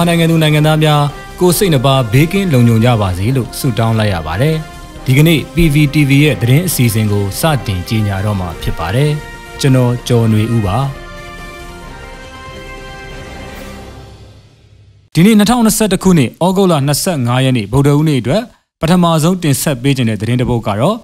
မြန်မာနိုင်ငံသူနိုင်ငံသားများကိုစိတ်နှပါဘေးကင်းလုံခြုံကြပါစေလို့ဆုတောင်းလိုက်ရပါတယ်။ဒီကနေ့ PVTV ရဲ့သတင်းအစီအစဉ်ကိုစတင်ကြီးညာတော့မှာဖြစ်ပါတယ်။ကျွန်တော်ကျော်နေဦးပါ။ဒီနေ့2021ခုနှစ်ဩဂုတ်လ25ရက်နေ့ဗုဒ္ဓဦးနေ့အတွက်ပထမဆုံးတင်ဆက်ပေးခြင်းတဲ့သတင်းတစ်ပုဒ်ကတော့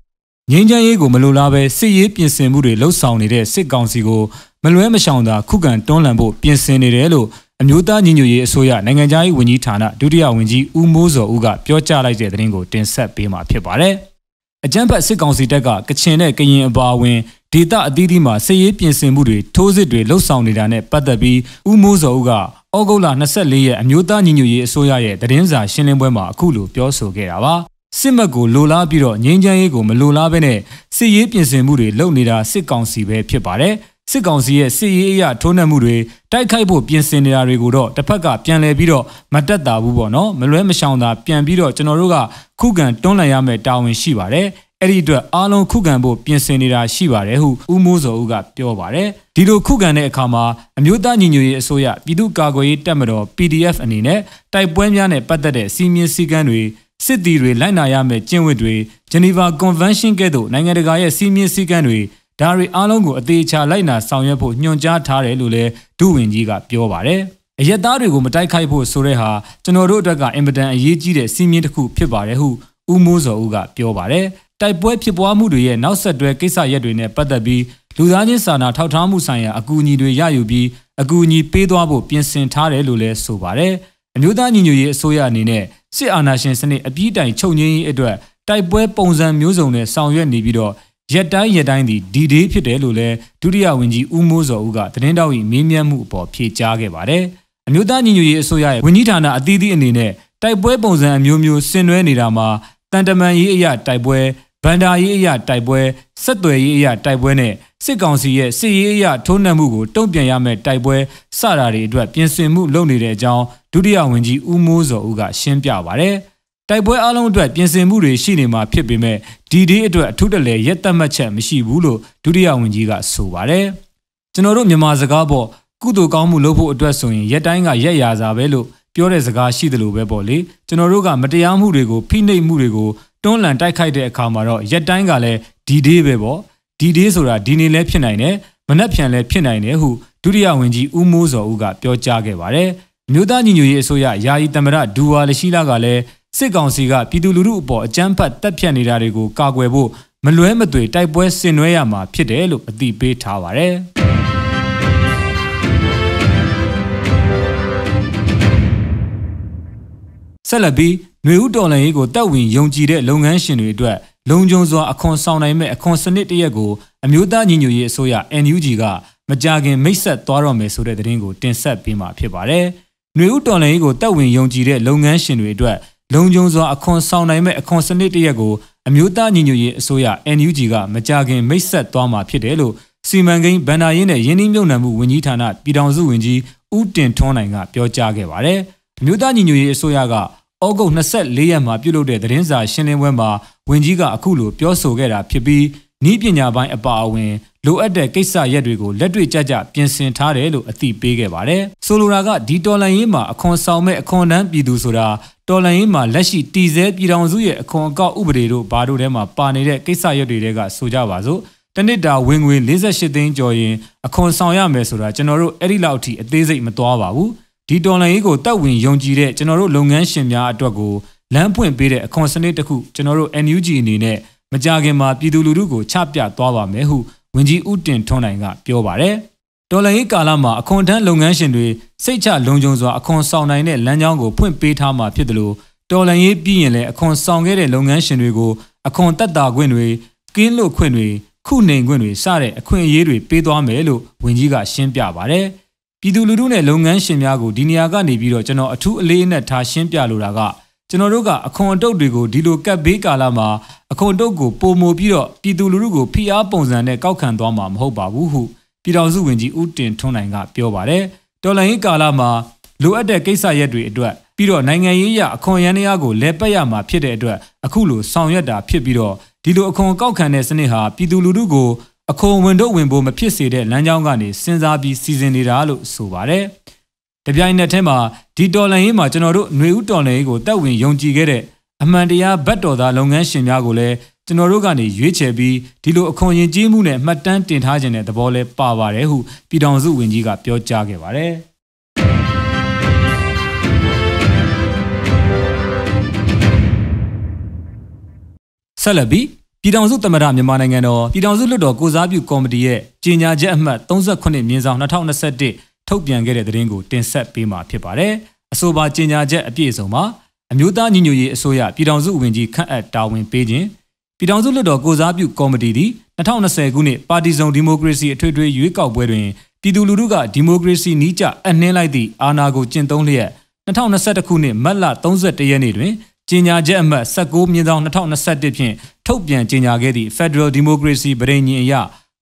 ငင်းချမ်းရေးကိုမလိုလားပဲစစ်ရေးပြင်ဆင်မှုတွေလှုပ်ဆောင်နေတဲ့စစ်ကောင်စီကိုမလွဲမရှောင်သာခုခံတွန်းလှန်ဖို့ပြင်ဆင်နေတယ်လို့ အမျိုးသားညီညွတ်ရေးအစိုးရနိုင်ငံခြားရေးဝန်ကြီးဌာနဒုတိယဝန်ကြီးဦးမိုးစောဦးကပြောကြားလိုက်တဲ့သတင်းကိုတင်ဆက်ပေးမှာဖြစ်ပါတယ်။အကြမ်းဖက်စစ်ကောင်စီတပ်ကကချင်နဲ့ကရင်အပါအဝင်ဒေသအသီးသီးမှာစစ်ရေးပြင်ဆင်မှုတွေထိုးစစ်တွေလှုပ်ဆောင်နေတာနဲ့ပတ်သက်ပြီးဦးမိုးစောဦးကဩဂုတ်လ24ရက်အမျိုးသားညီညွတ်ရေးအစိုးရရဲ့သတင်းစာရှင်းလင်းပွဲမှာအခုလိုပြောဆိုခဲ့တာပါ။စစ်မက်ကိုလိုလားပြီးတော့ငြိမ်းချမ်းရေးကိုမလိုလားဘဲနဲ့စစ်ရေးပြင်ဆင်မှုတွေလုပ်နေတာစစ်ကောင်စီပဲဖြစ်ပါတယ်။ စစ်ကောင်စီရဲ့စစ်ရေးအရာထိုးနှက်မှုတွေတိုက်ခိုက်ဖို့ပြင်ဆင်နေတာတွေကိုတော့တစ်ဖက်ကပြန်လည်ပြီးတော့မတက်တာဘူးပေါ့နော်မလွဲမရှောင်တာပြန်ပြီးတော့ကျွန်တော်တို့ကခုခံတွန်းလှန်ရမယ့်တာဝန်ရှိပါတယ်အဲ့ဒီအတွက်အားလုံးခုခံဖို့ပြင်ဆင်နေတာရှိပါတယ်ဟုဦးမိုးစောဦးကပြောပါတယ်ဒီလိုခုခံတဲ့အခါမှာအမျိုးသားညီညွတ်ရေးအစိုးရပြည်သူ့ကာကွယ်ရေးတပ်မတော် PDF အနေနဲ့တိုက်ပွဲများနဲ့ပတ်သက်တဲ့စီမင်းစည်းကမ်းတွေစစ်တီတွေလိုက်နာရမယ့်ကျင့်ဝတ်တွေ Geneva Convention ကဲ့သို့နိုင်ငံတကာရဲ့စီမင်းစည်းကမ်းတွေ ဒါတွေအားလုံးကိုအသေးချာလိုက်နာဆောင်ရွက်ဖို့ညွှန်ကြားထားတယ်လို့လည်းဒုဝန်ကြီးကပြောပါတယ်။အရက်သားတွေကိုမတိုက်ခိုက်ဖို့ဆိုတဲ့ဟာကျွန်တော်တို့အတွက်ကအင်မတန်အရေးကြီးတဲ့စီးမြင်တစ်ခုဖြစ်ပါတယ်ဟုဦးမိုးစောဦးကပြောပါတယ်။တိုက်ပွဲဖြစ်ပွားမှုတွေရဲ့နောက်ဆက်တွဲကိစ္စရပ်တွေနဲ့ပတ်သက်ပြီးလူသားချင်းစာနာထောက်ထားမှုဆိုင်ရာအကူအညီတွေရယူပြီးအကူအညီပေးသွားဖို့ပြင်ဆင်ထားတယ်လို့လည်းဆိုပါတယ်။အမျိုးသားညီညွတ်ရေးအစိုးရအနေနဲ့စစ်အာဏာရှင်စနစ်အပြည့်တိုင်ချုပ်ငြိမ်းရေးအတွက်တိုက်ပွဲပုံစံမျိုးစုံနဲ့ဆောင်ရွက်နေပြီးတော့ ရက်တိုင်းရက်တိုင်းဒီဒီဒေးဖြစ်တယ်လို့လည်းဒုတိယဝန်ကြီးဦးမိုးစောဦးကသတင်းတောက်၏မေးမြန်းမှုအပေါ်ဖြေကြားခဲ့ပါတယ်။အမျိုးသားညီညွတ်ရေးအစိုးရရဲ့ဝန်ကြီးဌာနအသီးသီးအနေနဲ့တိုက်ပွဲပုံစံအမျိုးမျိုးဆင်နွှဲနေတာမှာတန်တမန်ရေးအရာတိုက်ပွဲဗန္ဒာရေးအရာတိုက်ပွဲဆက်သွယ်ရေးအရာတိုက်ပွဲနဲ့စစ်ကောင်စီရဲ့စစ်ရေးအရာထိုးနှက်မှုကိုတုံ့ပြန်ရမယ့်တိုက်ပွဲစတာတွေအတွက်ပြင်ဆင်မှုလုပ်နေတဲ့အကြောင်းဒုတိယဝန်ကြီးဦးမိုးစောဦးကရှင်းပြပါဗျ။ တိုက်ပွဲအလုံးအတွက်ပြင်ဆင်မှုတွေရှိနေမှာဖြစ်ပေမဲ့ဒီဒီအတွက်အထူးတလဲရက်သက်မှတ်ချက်မရှိဘူးလို့ဒုတိယဝန်ကြီးကဆိုပါတယ်ကျွန်တော်တို့မြန်မာစကားပေါ့ကုသိုလ်ကောင်းမှုလုပ်ဖို့အတွက်ဆိုရင်ရက်တိုင်းကရက်ရာစာပဲလို့ပြောတဲ့စကားရှိတယ်လို့ပဲပေါ့လေကျွန်တော်တို့ကမတရားမှုတွေကိုဖိနှိပ်မှုတွေကိုတွန်းလှန်တိုက်ခိုက်တဲ့အခါမှာတော့ရက်တိုင်းကလည်းဒီဒေးပဲပေါ့ဒီဒေးဆိုတာဒီနေ့လည်းဖြစ်နိုင်တယ်မနှက်ဖြန်လည်းဖြစ်နိုင်တယ်ဟုဒုတိယဝန်ကြီးဦးမိုးစောဦးကပြောကြားခဲ့ပါတယ်မြို့သားညီညွတ်ရေးအစိုးရယာယီတမရဒူဝါလရှိလာကလည်း စစ်ကောင်စီကပြည်သူလူထုအပေါ်အကြမ်းဖက်တပ်ဖြတ်နေတာတွေကိုကာကွယ်ဖို့မလွဲမသွေတိုက်ပွဲဆင်နွှဲရမှာဖြစ်တယ်လို့အသိပေးထားပါတယ်။ဆက်လက်ပြီးຫນွေဥတော်လှန်ရေးကိုတပ်ဝင်ယုံကြည်တဲ့လုပ်ငန်းရှင်တွေအတွက်လုံခြုံစွာအခွန်ဆောင်နိုင်မဲ့အခွန်စနစ်တရက်ကိုအမျိုးသားညီညွတ်ရေးအစိုးရ NUG ကမကြာခင်မိတ်ဆက်သွားတော့မယ်ဆိုတဲ့သတင်းကိုတင်ဆက်ပေးမှာဖြစ်ပါတယ်။ຫນွေဥတော်လှန်ရေးကိုတပ်ဝင်ယုံကြည်တဲ့လုပ်ငန်းရှင်တွေအတွက် လုံခြုံစွာအခွန်ဆောင်နိုင်မဲ့အခွန်စနစ်တရက်ကိုအမျိုးသားညီညွတ်ရေးအစိုးရ NUG ကမကြာခင်မိတ်ဆက်သွားမှာဖြစ်တယ်လို့စီမံကိန်းဗန္ဒာရင်းနဲ့ရင်းနှီးမြှုပ်နှံမှုဝန်ကြီးဌာနပြည်ထောင်စုဝန်ကြီးဦးတင်ထွန်းနိုင်ကပြောကြားခဲ့ပါတယ်။အမျိုးသားညီညွတ်ရေးအစိုးရကဩဂုတ်24ရက်မှာပြုလုပ်တဲ့သတင်းစာရှင်းလင်းပွဲမှာဝန်ကြီးကအခုလိုပြောဆိုခဲ့တာဖြစ်ပြီး ဤပညာပိုင်းအပါအဝင်လိုအပ်တဲ့ကိစ္စရက်တွေကိုလက်တွေ့ကြကြပြင်ဆင်ထားတယ်လို့အသိပေးခဲ့ပါတယ်။ဆိုလိုတာကဒီတော်လန်ရေးမှာအခွန်ဆောင်မဲ့အခွန်တန်းပြည်သူဆိုတာတော်လန်ရေးမှာလက်ရှိတည်ဆဲပြည်ထောင်စုရဲ့အခွန်အကောက်ဥပဒေတို့ဘာတို့ထဲမှာပါနေတဲ့ကိစ္စရက်တွေကဆိုကြပါစို့တနစ်တာဝင်ငွေ48သိန်းကျော်ရင်အခွန်ဆောင်ရမယ်ဆိုတာကျွန်တော်တို့အဲ့ဒီလောက်အထိအသေးစိတ်မသွားပါဘူးဒီတော်လန်ရေးကိုတက်ဝင်ယုံကြည်တဲ့ကျွန်တော်တို့လုပ်ငန်းရှင်များအတွက်ကိုလမ်းဖွင့်ပေးတဲ့အခွန်စနစ်တစ်ခုကျွန်တော်တို့ NUG အနေနဲ့ မကြခင်မှာပြည်သူလူထုကိုချပြသွားပါမယ်ဟုဝန်ကြီးဦးတင်ထွန်းနိုင်ကပြောပါတယ်။တော်လှန်ရေးကာလမှာအခွန်ထမ်းလုပ်ငန်းရှင်တွေစိတ်ချလုံခြုံစွာအခွန်ဆောင်နိုင်တဲ့လမ်းကြောင်းကိုဖွင့်ပေးထားမှာဖြစ်တယ်လို့တော်လှန်ရေးပြီးရင်လည်းအခွန်ဆောင်ခဲ့တဲ့လုပ်ငန်းရှင်တွေကိုအခွန်တက်တာခွင့်တွေကင်းလွတ်ခွင့်တွေခုနှိမ်ခွင့်တွေစတဲ့အခွင့်အရေးတွေပေးသွားမယ်လို့ဝန်ကြီးကရှင်းပြပါတယ်။ပြည်သူလူထုနဲ့လုပ်ငန်းရှင်များကိုဒီနေရာကနေပြီးတော့ကျွန်တော်အထူးအလေးအနက်ထားရှင်းပြလိုတာက ကျွန်တော်တို့ကအခွန်အတုပ်တွေကိုဒီလိုကပ်ဘေးကာလမှာအခွန်အတုပ်ကိုပုံမိုပြီးတော့ပြည်သူလူထုကိုဖိအားပုံစံနဲ့ကောက်ခံသွားမှာမဟုတ်ပါဘူးဟုပြည်တော်စုဝင်ကြီးဦးတင်ထွန်းနိုင်ကပြောပါတယ်တော်လိုင်းရေးကာလမှာလိုအပ်တဲ့ကိစ္စရပ်တွေအတွက်ပြီးတော့နိုင်ငံရေးအရအခွန်ရန်တရားကိုလဲပတ်ရမှာဖြစ်တဲ့အတွက်အခုလိုဆောင်ရွက်တာဖြစ်ပြီးတော့ဒီလိုအခွန်ကောက်ခံတဲ့စနစ်ဟာပြည်သူလူထုကိုအခွန်ဝင်တော့ဝင်ဖို့မဖြစ်စေတဲ့လမ်းကြောင်းကနေစဉ်းစားပြီးစီစဉ်နေတာလို့ဆိုပါတယ် တပြိုင်နက်တည်းမှာဒီတော်လန်ရေးမှာကျွန်တော်တို့ຫນွေဦးတော်လန်ရေးကိုတက်ဝင်ယုံကြည်ခဲ့တဲ့အမှန်တရားဘတ်တော်သားလုပ်ငန်းရှင်များကိုလည်းကျွန်တော်တို့ကနေရွေးချယ်ပြီးဒီလိုအခွန်ရင်ကြီးမှုနဲ့မှတ်တမ်းတင်ထားခြင်းတဲ့သဘောလဲပါပါတယ်ဟုပြည်ထောင်စုဝန်ကြီးကပြောကြားခဲ့ပါတယ်ဆက်လက်ပြီးပြည်ထောင်စုသမ္မတမြန်မာနိုင်ငံတော်ပြည်ထောင်စုလွှတ်တော်ကိုစားပြုကော်မတီရဲ့ကြေညာချက်အမှတ်38မြင်းဆောင်2021 ထုတ်ပြန်ခဲ့တဲ့သတင်းကိုတင်ဆက်ပေးမှာဖြစ်ပါတယ်။အဆိုပါကြေညာချက်အပြည့်အစုံမှာအမျိုးသားညီညွတ်ရေးအစိုးရပြည်ထောင်စုဝန်ကြီးခန့်အပ်တာဝန်ပေးခြင်းပြည်ထောင်စုလွှတ်တော်ကိုစားပြုကော်မတီသည်2020ခုနှစ်ပါတီစုံဒီမိုကရေစီအထွေထွေရွေးကောက်ပွဲတွင်ပြည်သူလူထုကဒီမိုကရေစီနီးကျအနှင်းလိုက်သည့်အာဏာကိုကျင့်သုံးလျက်2021ခုနှစ်မတ်လ31ရက်နေ့တွင်ကြေညာချက်အမှတ်19မြင်းဆောင်2021ဖြင့်ထုတ်ပြန်ကြေညာခဲ့သည့် Federal Democracy ဗရိညင်အရ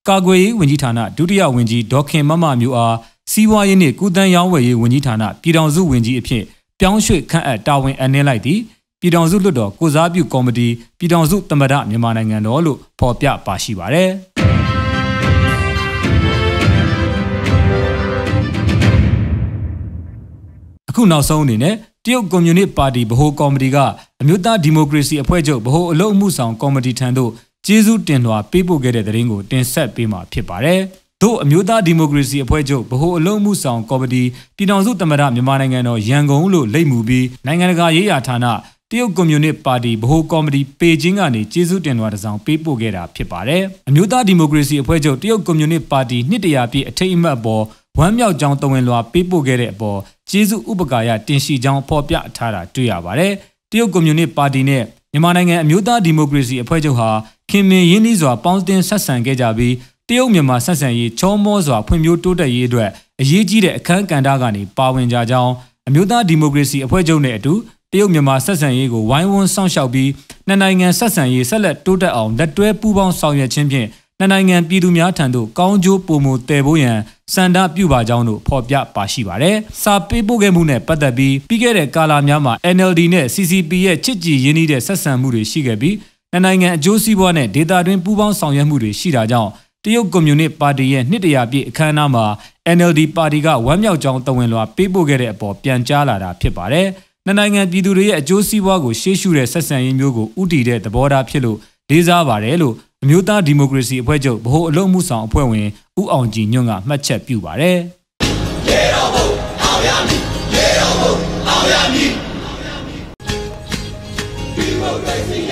ကာကွယ်ရေးဝန်ကြီးဌာနဒုတိယဝန်ကြီးဒေါခင်မမမျိုးအား စီးပွားရေးနှင့်ကုသန်းရောင်းဝယ်ရေးဝန်ကြီးဌာနပြည်ထောင်စုဝန်ကြီးအဖြစ်ပြောင်းရွှေ့ခန့်အပ်တာဝန်အနှင်းလိုက်သည့်ပြည်ထောင်စုလွှတ်တော်ကိုစားပြုကော်မတီပြည်ထောင်စုသမ္မတမြန်မာနိုင်ငံတော်လို့ဖော်ပြပါရှိပါတယ်အခုနောက်ဆုံးအနေနဲ့တရုတ်ကွန်မြူနစ်ပါတီဗဟိုကော်မတီကအမျိုးသားဒီမိုကရေစီအဖွဲ့ချုပ်ဗဟိုအလုပ်အမှုဆောင်ကော်မတီထံသို့ကျေးဇူးတင်လွှာပေးပို့ခဲ့တဲ့သတင်းကိုတင်ဆက်ပေးမှာဖြစ်ပါတယ်။ သို့အမျိုးသားဒီမိုကရေစီအဖွဲ့ချုပ်ဗဟိုအလုပ်အမှုဆောင်ကော်မတီပြည်ထောင်စုသမ္မတမြန်မာနိုင်ငံတော်ရန်ကုန်လို့လိပ်မူပြီးနိုင်ငံတကာရေးရာဌာနတရုတ်ကွန်မြူနစ်ပါတီဗဟိုကော်မတီပေကျင်းကနေကျေးဇူးတင်လွှာတစ်စောင်ပေးပို့ခဲ့တာဖြစ်ပါတယ်။အမျိုးသားဒီမိုကရေစီအဖွဲ့ချုပ်တရုတ်ကွန်မြူနစ်ပါတီနှစ်တရာပြည့်အထိတ်အမှတ်ပေါ်ဝမ်းမြောက်ကြောင်းတဝင်လွှာပေးပို့ခဲ့တဲ့အပေါ်ကျေးဇူးဥပကာရတင်ရှိကြောင်းဖော်ပြထားတာတွေ့ရပါတယ်။တရုတ်ကွန်မြူနစ်ပါတီနဲ့မြန်မာနိုင်ငံအမျိုးသားဒီမိုကရေစီအဖွဲ့ချုပ်ဟာခင်မင်ရင်းနှီးစွာပေါင်းတင်ဆက်ဆံခဲ့ကြပြီး တရုတ်မြန်မာဆက်ဆံရေးချောမောစွာဖွံ့ဖြိုးတိုးတက်ရေးအတွက်အရေးကြီးတဲ့အခမ်းကဏ္ဍကနေပါဝင်ကြကြောင်းအမျိုးသားဒီမိုကရေစီအဖွဲ့ချုပ်နဲ့အတူတရုတ်မြန်မာဆက်ဆံရေးကိုဝိုင်းဝန်းစောင့်ရှောက်ပြီးနှစ်နိုင်ငံဆက်ဆံရေးဆက်လက်တိုးတက်အောင်လက်တွဲပူးပေါင်းဆောင်ရွက်ခြင်းဖြင့်နှစ်နိုင်ငံပြည်သူများထံသို့ကောင်းကျိုးပုံမူတည်ဖို့ရန်စန္ဒပြုပါကြောင်းတို့ဖော်ပြပါရှိပါတယ်။စာပေးပို့ခဲ့မှုနဲ့ပတ်သက်ပြီးပြီးခဲ့တဲ့ကာလများမှာ NLD နဲ့ CCP ရဲ့ချစ်ကြည်ရင်းနှီးတဲ့ဆက်ဆံမှုတွေရှိခဲ့ပြီးနှစ်နိုင်ငံအကျိုးစီးပွားနဲ့ဒေသတွင်းပူးပေါင်းဆောင်ရွက်မှုတွေရှိတာကြောင့် တရုတ်ကွန်မြူနစ်ပါတီရဲ့နှစ်တရာပြည့်အခမ်းအနားမှာ NLD ပါတီကဝမ်းမြောက်ကြောင်းတဝန်လွှာပေးပို့ခဲ့တဲ့အပေါ်ပြန်ကြားလာတာဖြစ်ပါတယ်။နှစ်နိုင်ငံပြည်သူတွေရဲ့အကျိုးစီးပွားကိုရှေ့ရှုတဲ့ဆက်ဆံရေးမျိုးကိုဥတည်တဲ့သဘောထားဖြစ်လို့လေးစားပါတယ်လို့အမျိုးသားဒီမိုကရေစီအဖွဲ့ချုပ်ဗဟိုအလုပ်မှုဆောင်အဖွဲ့ဝင်ဦးအောင်ကြည်ညွန့်ကမှတ်ချက်ပြုပါတယ်။ရေတော်ဘုံအောင်ရမည်ရေတော်ဘုံအောင်ရမည်ဒီမိုကရေစီ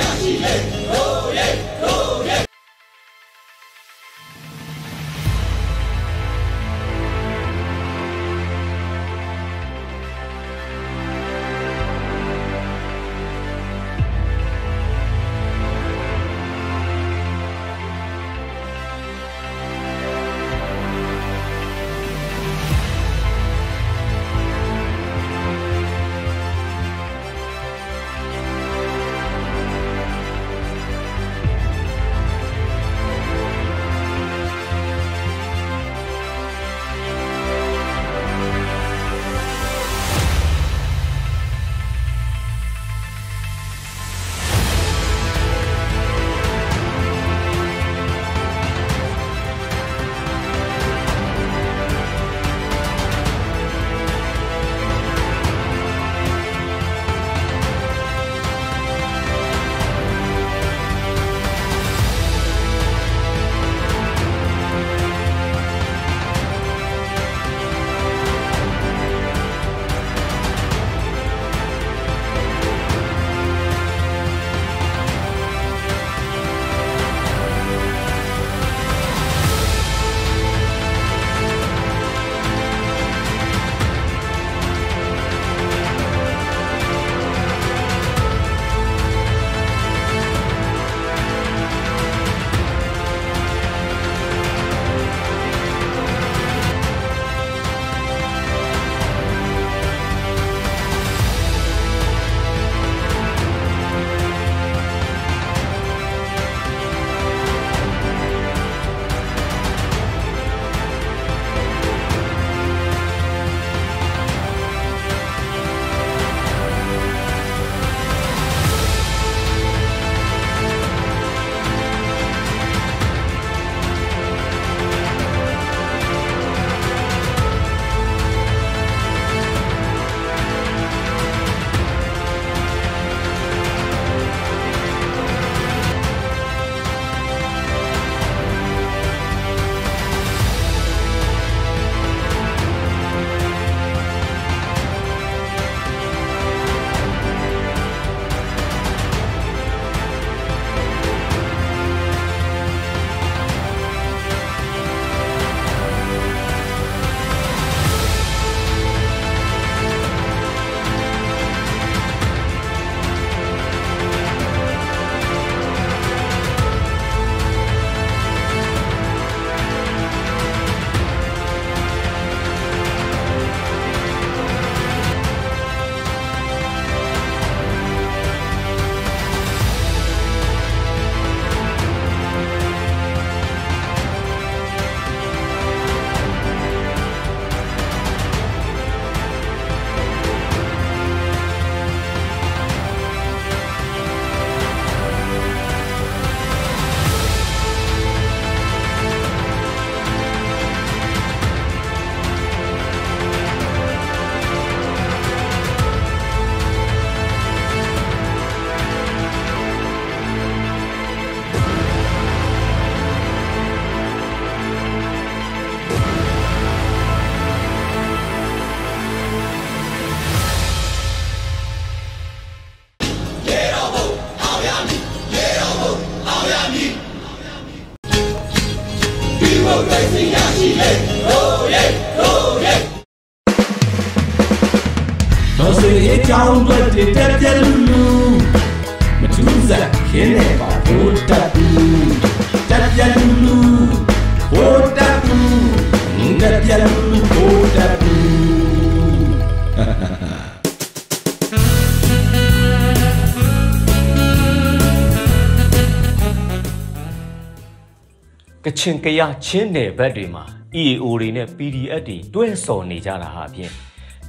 ချင်ကရချင်းနယ်ဘက်တွေမှာ EAO တွေနဲ့ PDF တွေတွဲဆော်နေကြတာဟာဖြင့်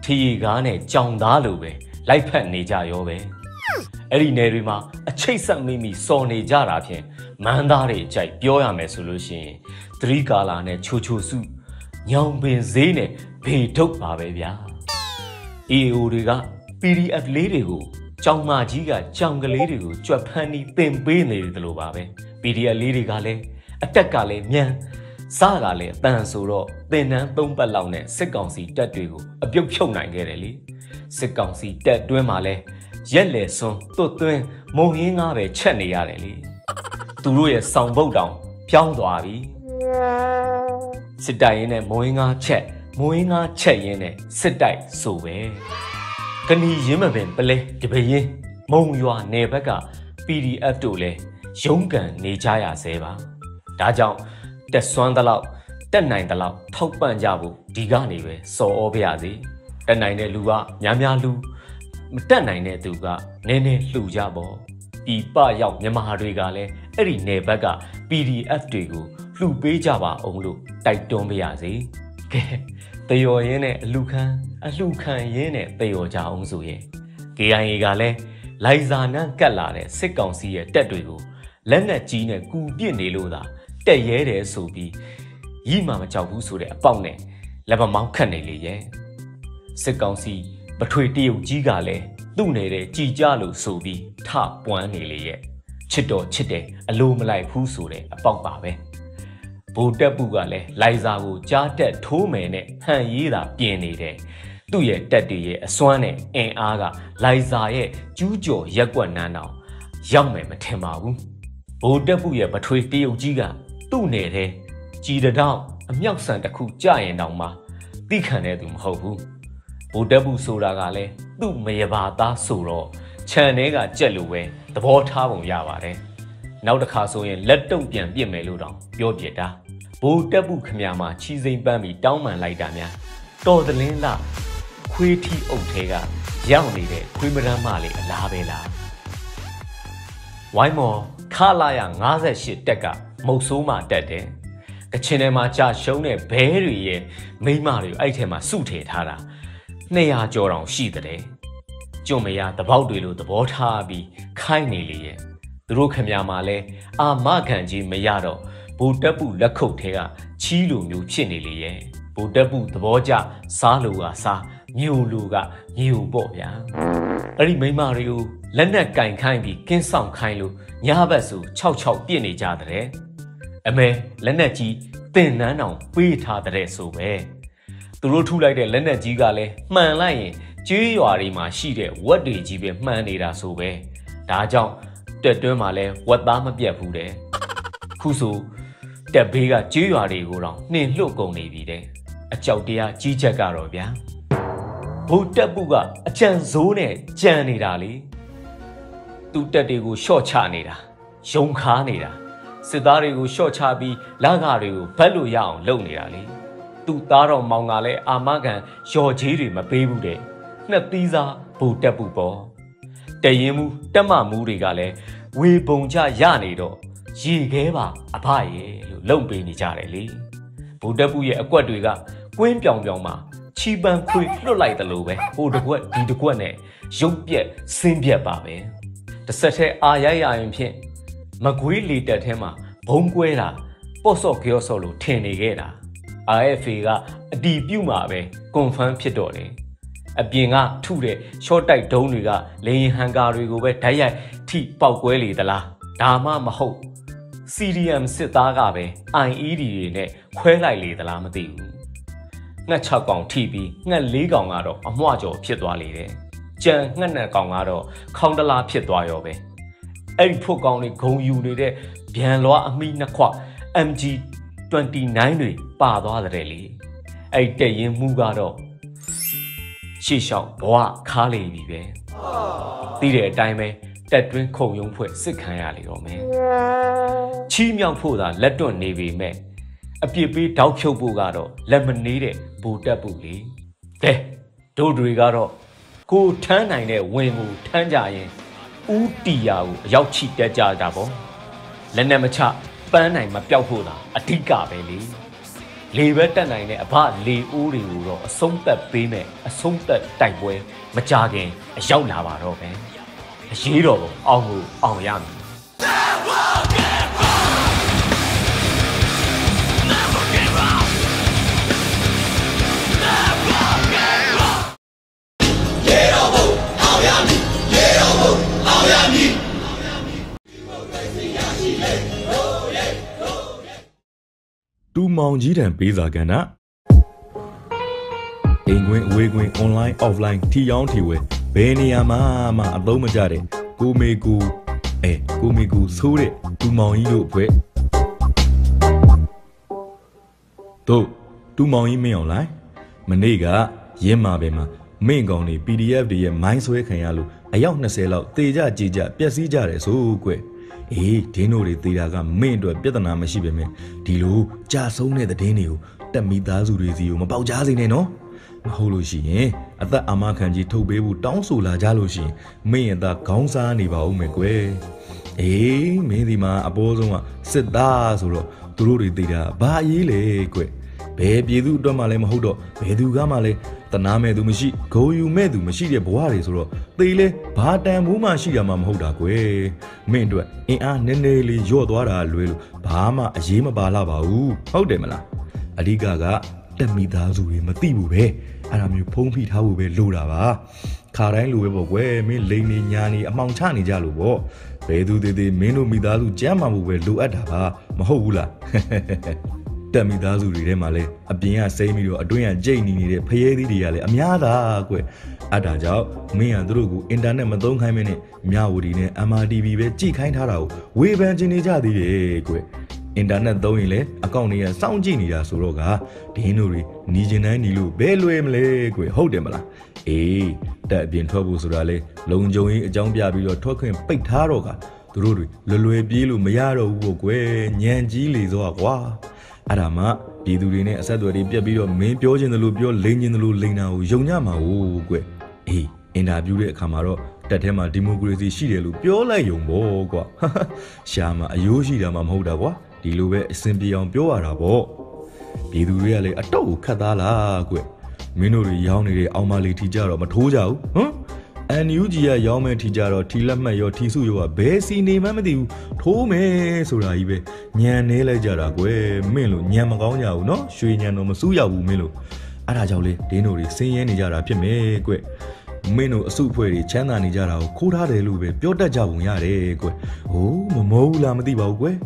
ထီကားနဲ့ကြောင်သားလိုပဲလိုက်ဖက်နေကြရောပဲအဲ့ဒီနယ်တွေမှာအချိတ်ဆက်မိမိစော်နေကြတာဖြင့်မန်းသားတွေအကြိုက်ပြောရမယ်ဆိုလို့ရှိရင်သတိကာလာနဲ့ချိုချိုစုညောင်ပင်ဈေးနဲ့ဘေထုတ်ပါပဲဗျာ EAO တွေက PDF လေးတွေကိုကြောင်မကြီးကကြောင်ကလေးတွေကိုကြွက်ဖန်းပြီးပင်ပေးနေတယ်လို့ပါပဲ PDF လေးတွေကလည်း အတက်ကလည်းမြန်စကလည်းအတန်ဆိုတော့သင်တန်းသုံးပတ်လောက်နဲ့စစ်ကောင်စီတပ်တွေကိုအပြုတ်ဖြုတ်နိုင်ခဲ့တယ်လေစစ်ကောင်စီတပ်တွင်းမှာလဲရက်လေစွန်းတွတ်သွင်းမုံရင်းကားပဲချက်နေရတယ်လေသူတို့ရဲ့ဆောင်ပုတ်တောင်ပြောင်းသွားပြီစစ်တိုက်ရင်းနဲ့မုံရင်းကားချက်မုံရင်းကားချက်ရင်းနဲ့စစ်တိုက်ဆိုပဲကဏီရင်းမပင်ပလဲတပရင်မုံရွာနယ်ဘက်က PDF တို့လဲရုံးကန်နေကြရဆဲပါ ဒါကြောင့်တက်စွမ်းသလောက်တက်နိုင်သလောက်ထောက်ပံ့ကြဖို့ဒီကနေပဲစော်ဩပြရစီတက်နိုင်တဲ့လူကများများလူမတက်နိုင်တဲ့သူကနည်းနည်းလှူကြပေါ့ဒီပရောက်မြန်မာတွေကလည်းအဲ့ဒီနယ်ဘက်က PDF တွေကိုလှူပေးကြပါအောင်လို့တိုက်တွန်းပြရစီကဲတယော်ရင်းနဲ့အလူခံအလှခံရင်းနဲ့တယော်ကြအောင်ဆိုရင် KIA ကလည်းလိုက်စာနန်းကတ်လာတဲ့စစ်ကောင်စီရဲ့တက်တွေကိုလက်နက်ကြီးနဲ့ကူပစ်နေလို့သာ တက်ရဲတယ်ဆိုပြီးရီမှမကြောက်ဘူးဆိုတဲ့အပေါက်နဲ့လက်ပမောင်းခတ်နေလေရဲ့စစ်ကောင်စီပထွေတရုတ်ကြီးကလည်းသူ့နေတဲ့ကြည်ကြလို့ဆိုပြီးထပွမ်းနေလေရဲ့ချစ်တော်ချစ်တယ်အလိုမလိုက်ဘူးဆိုတဲ့အပေါက်ပါပဲဘိုးတက်ပုကလည်းလိုက်စာကိုကြားတက်ထိုးမယ်နဲ့ဟန်ရေးတာပြင်နေတယ်သူ့ရဲ့တက်တွေရဲ့အစွမ်းနဲ့အင်အားကလိုက်စာရဲ့ကျူးကျော်ရက်ွက်နန်းတော်ရောက်မယ်မထင်ပါဘူးဘိုးတက်ပုရဲ့ပထွေတရုတ်ကြီးက သူ့နယ်တဲ့ကြည်တောင်အမြောက်ဆန်တစ်ခုကြရင်တောင်မှသိခံတဲ့သူမဟုတ်ဘူးဗိုလ်တပ်ဘူးဆိုတာကလည်းသူ့မရပါသားဆိုတော့ခြံထဲကကြက်လိုပဲသဘောထားပုံရပါတယ်နောက်တစ်ခါဆိုရင်လက်တုံပြန်ပြစ်မယ်လို့တောင်ပြောပြတာဘိုးတက်ဘူးခမမှာချီစိမ့်ပန်းပြီးတောင်းပန်လိုက်တာများတော်သလင်းလားခွေးထီအုပ်ထဲကရောက်နေတဲ့ခွေးမရမ်းမလေးအလားပဲလားဝိုင်းမော်ခလာရ58တက်က မုတ်ဆိုးမှတက်တယ်ကချင်ထဲမှာကြာရှုံးတဲ့ဘဲတွေရဲ့မိမတွေအဲ့ထဲမှာစုထည့်ထားတာ200ကျော်တောင်ရှိတဲ့ကျွံမရတပေါက်တွေလိုသဘောထားပြီးခိုင်းနေလေရဲ့သူတို့ခမများမှာလဲအာမခံကြီးမရတော့ဘူတက်ပုလက်ခုပ်ထဲကချီးလိုမျိုးဖြစ်နေလေရဲ့ဘူတက်ပုသဘောကျစားလိုကစားမြို့လိုကမြို့ပေါ့ဗျာအဲ့ဒီမိမတွေကိုလက်နက်ကင်ခိုင်းပြီးကင်းဆောင်ခိုင်းလို့ညဘက်ဆို66ပြစ်နေကြတဲ့ အမေလက်နက်ကြီးတင်နန်းတောင်ပေးထားတဲ့ဆိုပဲသူတို့ထုလိုက်တဲ့လက်နက်ကြီးကလည်းမှန်လိုက်ရင်ကျေးရွာတွေမှာရှိတဲ့ဝက်တွေကြီးပဲမှန်နေတာဆိုပဲဒါကြောင့်တက်တွင်းမှာလဲဝက်သားမပြတ်ဘူးတဲ့ခုဆိုတက်ဘေးကကျေးရွာတွေကိုတော့နှင်လှုပ်ကုန်နေပြီတဲ့အကြောက်တရားကြီးချက်ကတော့ဗျာဘုတ်တက်ပုကအကြံစိုးနဲ့ကြံနေတာလေသူ့တက်တွေကိုရှော့ချနေတာယုံခါနေတာ စစ်သားတွေကိုရှော့ချပြီးလကားတွေကိုဘက်လို့ရအောင်လုပ်နေတာလေသူ့သားတော်မောင်ကလည်းအာမခံရော်ကြီးတွေမပေးဘူးတဲ့နှစ်သီးစားဘူတက်ပူပေါ်တရင်မှုတက်မမှုတွေကလည်းဝေပုံချရနေတော့ရေခဲပါအဖရဲ့လို့လုံပေးနေကြတယ်လေဘူတက်ပူရဲ့အကွက်တွေကကွင်းပြောင်ပြောင်မှာချီပန်ခွေလွတ်လိုက်တယ်လို့ပဲဟိုတကွက်ဒီတကွက်နဲ့ရုပ်ပြက်ဆင်းပြက်ပါပဲတစ်ဆက်တည်းအာရိုက်ရရင်ဖြင့် မကွေးလေတက်ထဲမှာဘုံကွဲတာပေါ့ဆော့ကြော့ဆော့လို့ထင်နေခဲ့တာ RFA ကအတီးပြုတ်မှာပဲ confirm ဖြစ်တော့တယ်အပြင်ကထုတဲ့ short တိုက်ဒုံးတွေကလေရင်ဟန်ကာတွေကိုပဲဓာတ်ရိုက်ထိပောက်ကွဲလေသလားဒါမှမဟုတ် CDM စစ်သားကပဲ IED တွေနဲ့ခွဲလိုက်လေသလားမသိဘူးငှက်6កောင်ထိပြီးငှက်4កောင်ကတော့အမွှကျော်ဖြစ်သွားလေတယ်ကြံငှက်နှစ်ကောင်ကတော့ခေါင်းတလားဖြစ်သွားရောပဲ အဲ့ဒီဖို့ကောင်တွေဂုံယူနေတဲ့ဗျံလွားအမိနှစ်ခွ MG 29တွေပါသွားတဲ့လေအဲ့တဲ့ရင်မှုကတော့ရှေ့လျှောက်ဘဝခါလေပြီပဲသိတဲ့အတိုင်းပဲတက်တွင်းခုံရုံဖွဲ့စစ်ခံရလေတော့မယ်ချီးမြှောက်ဖို့သာလက်တွန့်နေပေမဲ့အပြစ်ပေးတောက်ဖြုတ်ဖို့ကတော့လက်မနေတဲ့ဘူတက်ဖို့လေကဲတို့တွေကတော့ကိုထမ်းနိုင်တဲ့ဝင်မှုထမ်းကြရင် ဦးတီယာကိုအရောက်ချိတက်ကြတာပေါ့လက်နဲ့မချပန်းနိုင်မပြောက်ဖို့သာအဓိကပဲလေလေပဲတက်နိုင်တဲ့အဘလေအိုးတွေကိုတော့အဆုံးသက်ပေးမယ်အဆုံးသက်တိုက်ပွဲမကြခင်အရောက်လာပါတော့ပဲအရေးတော်ပုံအောင်ကိုအောင်ရမည် တူမောင်ကြီးတံပေးစာကဏ္ဍအိမ်ခွင်းအဝေးခွင်း online offline ထီရောင်းထီဝဲဘယ်နေရာမှာမှအသုံးမကျတဲ့ကိုမေကူအဲကိုမေကူဆိုးတဲ့တူမောင်ကြီးတို့အဖွဲ့တို့တူမောင်ကြီးမင်းအောင်လိုက်မနေ့ကရင်းမာပဲမှာမင်းကောင်နေ PDF တွေရဲ့မိုင်းဆွဲခံရလို့ အယောက်20လောက်တေကြကြေကြပျက်စီးကြတယ်ဆိုကွအေးဒင်းတို့တွေတေတာကမင်းအတွက်ပြဿနာမရှိပေမဲ့ဒီလိုကြာဆုံးတဲ့တဲ့င်းတွေကိုတက်မိသားစုတွေစီကိုမပေါက်ကြားစေနဲ့နော်မဟုတ်လို့ရှိရင်အသက်အာမခံကြီးထုတ်ပေးဖို့တောင်းဆိုလာကြလို့ရှိရင်မင်းရဲ့သားခေါင်းစားနေပါဦးမယ်ကွယ်အေးမင်းဒီမှာအပေါ်ဆုံးကစစ်သားဆိုတော့သူတို့တွေတေတာဘာအရေးလဲကွယ်ဘယ်ပြည်သူအတွက်မှလည်းမဟုတ်တော့ဘယ်သူကမှလည်း တနာမဲ့သူမရှိဂုံယူမဲ့သူမရှိတဲ့ဘဝတွေဆိုတော့သေလဲဘာတန်မိုးမှရှိတာမှမဟုတ်တာကွယ်မင်းအတွက်အင်အားနည်းနည်းလေးညော့သွားတာလွယ်လို့ဘာမှအရေးမပါလာပါဘူးဟုတ်တယ်မလားအဓိကကတက်မိသားစုတွေမသိဘူးပဲအဲ့ဒါမျိုးဖုံးဖိထားဖို့ပဲလိုတာပါခါတိုင်းလိုပဲပေါ့ကွယ်မင်းလိန်နေညာနေအမှောင်ချနေကြလို့ပေါ့ဘယ်သူသေးသေးမင်းတို့မိသားစုကြမ်းမှမှုပဲလိုအပ်တာပါမဟုတ်ဘူးလား တက်မိသားစုတွေထဲမှာလည်းအပြင်ကစိမ့်ပြီးတော့အတွင်းကကြိတ်နေနေတဲ့ဖရဲသီးတွေကလည်းအများသားကွအတားကြောင့်မင်းရန်တို့ကိုအင်တာနက်မသုံးခိုင်းမင်းနဲ့မြဝတီနဲ့ MRTV ပဲကြည့်ခိုင်းထားတာကိုဝေဖန်ချင်နေကြသေးတယ်ကွအင်တာနက်သုံးရင်လည်းအကောင့်တွေကစောင့်ကြည့်နေတာဆိုတော့ကဒင်းတို့တွေညီကျင်တိုင်းညီလို့ဘယ်လွယ်မလဲကွဟုတ်တယ်မလားအေးတက်အပြင်ထွက်ဖို့ဆိုတာလေလုံခြုံရေးအကြောင်းပြပြီးတော့ထွက်ခွင့်ပိတ်ထားတော့ကသူတို့တွေလွယ်လွယ်ပြေးလို့မရတော့ဘူးပေါ့ကွညံကြီးလေစောကွာ အဲ့ဒါမှပြည်သူတွေနဲ့အဆက်အသွယ်တွေပြတ်ပြီးတော့မင်းပြောချင်တယ်လို့ပြောလိန်ချင်တယ်လို့လိန်တာကိုယုံကြမှာဟုတ်ကွအေးအင်တာဗျူးတဲ့အခါမှာတော့တက်ထဲမှာဒီမိုကရေစီရှိတယ်လို့ပြောလိုက်ယုံပေါ့ကွာရှာမှာအယိုးရှိတာမှမဟုတ်တာကွာဒီလိုပဲအစဉ်ပြေအောင်ပြောရတာပေါ့ပြည်သူတွေကလည်းအတော့ကိုခတ်သားလားကွမင်းတို့တွေရောင်းနေတဲ့အောင်မလေးထီကြတော့မထိုးကြဘူးဟမ် NUG ကရောင်းမဲ့ထီကြတော့ထီလက်မှတ်ရောထီစုရောကဘယ်စီနေမှမသိဘူးထိုးမယ်ဆိုတာကြီးပဲညံနေလိုက်ကြတာကွယ်မင်းလို့ညံမကောင်းကြဘူးเนาะရွှေညံတော့မစူးရောက်ဘူးမင်းလို့အဲ့ဒါကြောင့်လေဒင်းတို့တွေစင်းရဲနေကြတာဖြစ်မယ်ကွယ်မင်းတို့အစုအဖွဲ့တွေချမ်းသာနေကြတာကိုခိုးထားတယ်လို့ပဲပြောတတ်ကြပုံရတယ်ကွယ်ဟိုးမမိုးဘူးလားမသိပါဘူးကွယ်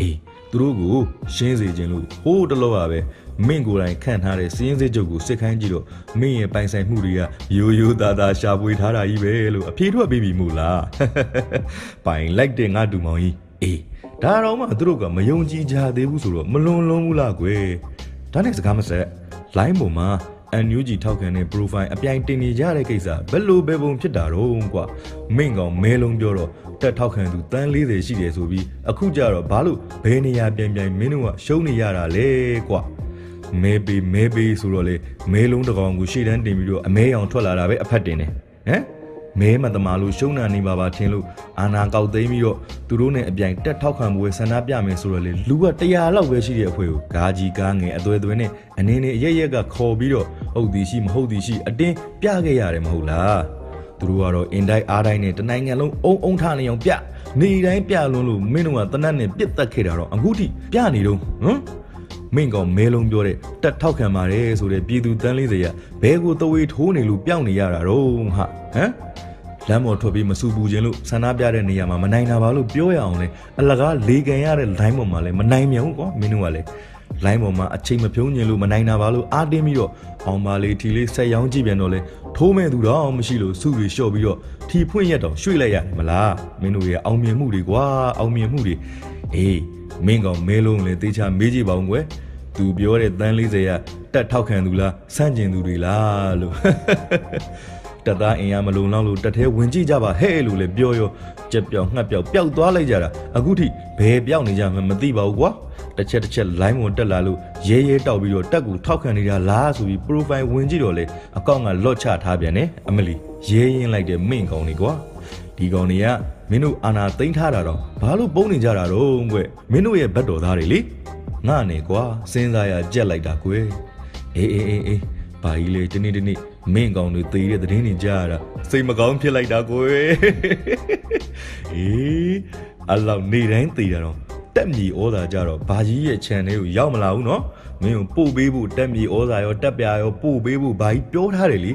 အေးသူတို့ကိုရှင်းစေခြင်းလို့ဟိုးတလောကပဲ မင်းကိုယ်တိုင်ခန့်ထားတဲ့စည်ရင်းစစ်ချုပ်ကိုစစ်ခိုင်းကြည့်တော့မင်းရဲ့ပိုင်ဆိုင်မှုတွေကရိုးရိုးသားသားရှာဖွေထားတာကြီးပဲလို့အပြေထွက်ပြီးပြီမို့လားပိုင်လိုက်တဲ့ငါတူမောင်ကြီးအေးဒါတော့မှသူတို့ကမယုံကြည်ကြသေးဘူးဆိုတော့မလွန်လုံးဘူးလားကွယ်ဒါနဲ့စကားမဆက် line ပေါ်မှာ NUG ထောက်ခံတဲ့ profile အပြိုင်တင်နေကြတဲ့ကိစ္စဘယ်လိုပဲပုံဖြစ်တာတော့ကွာမင်းကောင်မဲလုံးပြောတော့တက်ထောက်ခံသူတန်း40ရှိတယ်ဆိုပြီးအခုကြတော့ဘာလို့ဘယ်နေရာပြန်ပြန်မင်းတို့ကရှုံးနေရတာလဲကွာ မဲပေးမဲပေးဆိုတော့လေမဲလုံးတစ်ကောင်ကိုရှေ့တန်းတင်ပြီးတော့အမဲအောင်ထွက်လာတာပဲအဖက်တင်တယ်ဟမ်မဲမတမာလို့ရှုံးနာနေပါပါထင်လို့အာနာကောက်သိမ်းပြီးတော့သူတို့နဲ့အပြိုင်တက်ထောက်ခံမှုပဲဆန္ဒပြမယ်ဆိုတော့လေလူက100လောက်ပဲရှိတဲ့အဖွဲကိုဂါကြီးကားငယ်အသွဲသွဲနဲ့အနေနဲ့အရက်ရက်ကခေါ်ပြီးတော့ဟုတ်သည်ရှိမဟုတ်သည်ရှိအတင်းပြခဲ့ရတယ်မဟုတ်လားသူတို့ကတော့အင်တိုင်းအားတိုင်းနဲ့တနိုင်ငံလုံးအုံအုံထားနေအောင်ပြနေတိုင်းပြလွန်းလို့မင်းတို့ကတနတ်နဲ့ပြစ်တက်ခဲ့တာတော့အခုထိပြနေတော့ဟမ် မင်းကောင်မဲလုံးပြောတဲ့တက်ထောက်ခံပါတယ်ဆိုတဲ့ပြည်သူတန်းလေးစရာဘဲကိုတဝေထိုးနေလို့ပြောင်းနေရတာတော့ဟာဟမ်လမ်းပေါ်ထွက်ပြီးမစူပူခြင်းလို့ဆန္ဒပြတဲ့နေရာမှာမနိုင်တာပါလို့ပြောရအောင်လေအလကားလေကန်ရတဲ့ line ပေါ်မှာလည်းမနိုင်မြန်ဘူးကွာမင်းတို့ကလည်း line ပေါ်မှာအချိန်မဖြုံးခြင်းလို့မနိုင်တာပါလို့အားတင်းပြီးတော့အောင်ပါလေထီလေးဆက်ရောင်းကြည့်ပြန်တော့လေထိုးမဲ့သူတော့မရှိလို့စုတွေလျှော့ပြီးတော့ထီဖွင့်ရက်တော့ရွှေ့လိုက်ရတယ်မလားမင်းတို့ရဲ့အောင်မြင်မှုတွေကွာအောင်မြင်မှုတွေအေး မင်းကောင်မဲလုံးလည်းတေချာမေးကြည့်ပါဦးကွယ်သူပြောတဲ့တန်း40ရတက်ထောက်ခံသူလားစန့်ကျင်သူတွေလားလို့တက်သားအင်အားမလုံလောက်လို့တက်သေးဝင်ကြည့်ကြပါဟဲ့လို့လည်းပြောရောကြက်ပြောင်ငှက်ပြောင်ပျောက်သွားလိုက်ကြတာအခုထိဘယ်ပျောက်နေကြမှမသိပါဘူးကွာတစ်ချက်တစ်ချက် line ဝင်တက်လာလို့ရဲရဲတောက်ပြီးတော့တက်ကူထောက်ခံနေတာလားဆိုပြီး profile ဝင်ကြည့်တော့လေအကောင့်ကလော့ချထားပြန်တယ်အမလီရဲရင်လိုက်တဲ့မင့်ကောင်တွေကွာဒီကောင်တွေက မင်းတို့အာနာသိမ်းထားတာတော့ဘာလို့ပုံနေကြတာတော့ကွမင်းတို့ရဲ့ဘက်တော်သားတွေလေငါနဲ့ကွာစဉ်းစားရကြက်လိုက်တာကွယ်အေးအေးအေးအေးဘာကြီးလေဒီနေ့ဒီနေ့မင်းကောင်တွေသေတဲ့သတင်းတွေကြားရတာစိတ်မကောင်းဖြစ်လိုက်တာကွယ်အေးအလောက်နေတိုင်းသေတာတော့တက်မြေဩဇာကြတော့ဘာကြီးရဲ့ channel ကိုရောက်မလာဘူးเนาะမင်းကိုပို့ပေးဖို့တက်မြေဩဇာရောတက်ပြာရောပို့ပေးဖို့ဘာကြီးပြောထားတယ်လေ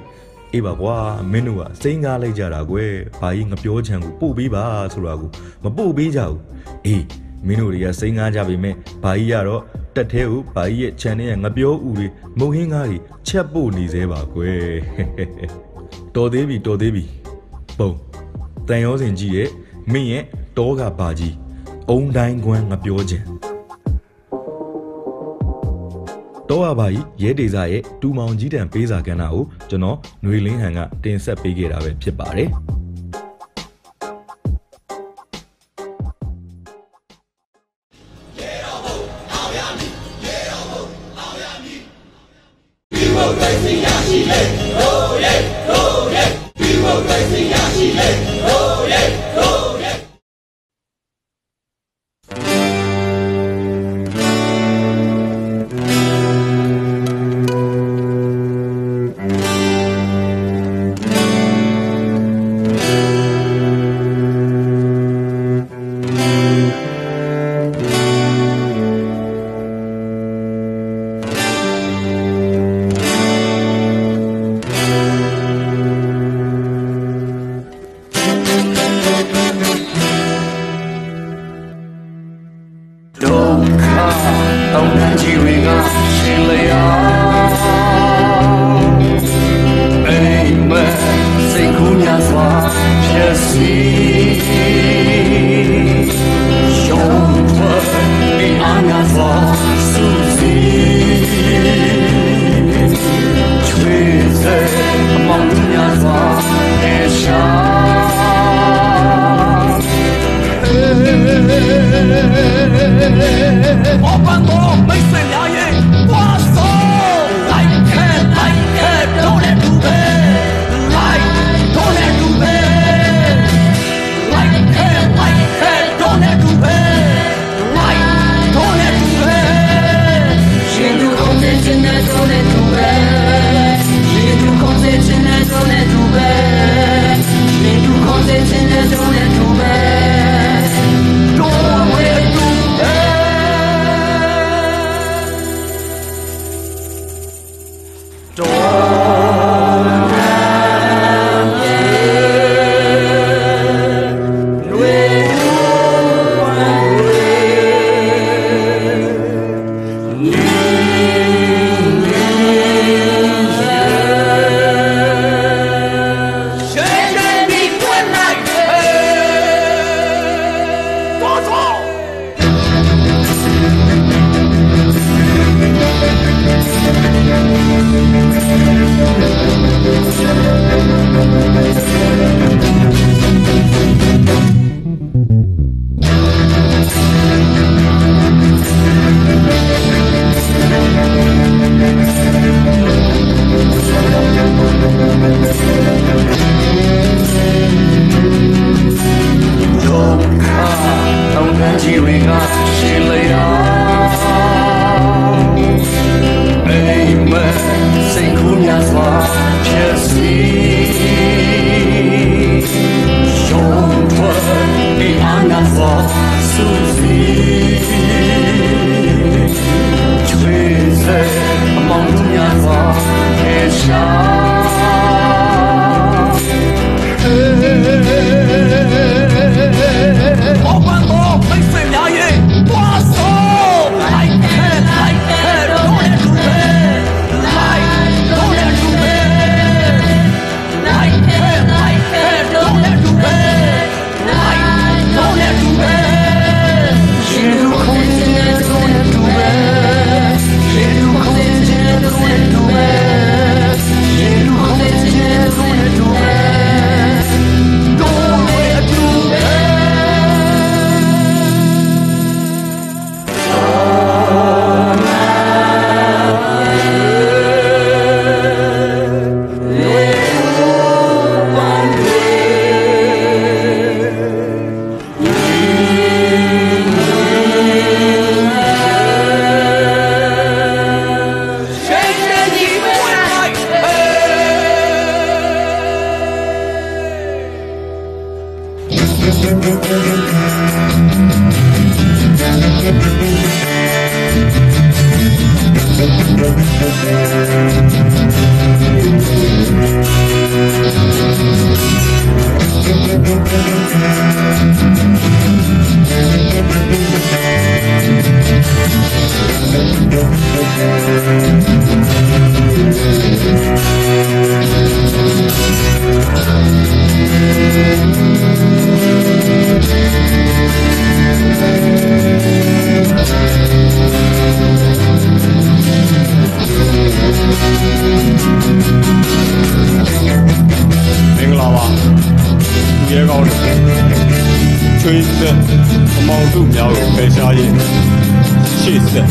အေးပါကွာမင်းတို့ကစိမ့်ကားလိုက်ကြတာကွယ်ဘာကြီးငပြောချံကိုပို့ပေးပါဆိုတာကိုမပို့ပေးကြဘူးအေးမင်းတို့တွေကစိမ့်ကားကြပြီမဲ့ဘာကြီးကတော့တက်သေးဦးဘာကြီးရဲ့ channel ရဲ့ငပြောဦးတွေမုံဟင်းကားတွေချက်ပို့နေသေးပါကွယ်တော်သေးပြီတော်သေးပြီပုံတန်ရောစင်ကြီးရဲ့မင်းရဲ့တောကဘာကြီးအုံတိုင်းကွမ်းငပြောချ တော့အပါကြီးရဲဒေဇာရဲ့တူမောင်ကြီးတံပေးစာကဏ္ဍကိုကျွန်တော်ຫນွေလင်းဟန်ကတင်ဆက်ပေးခဲ့တာပဲဖြစ်ပါတယ်။ Oh. I'm ရဲကောင်းတွေချွေးဆက်အမောင်တို့များကိုဖယ်ရှားရင်ရှေ့ဆက်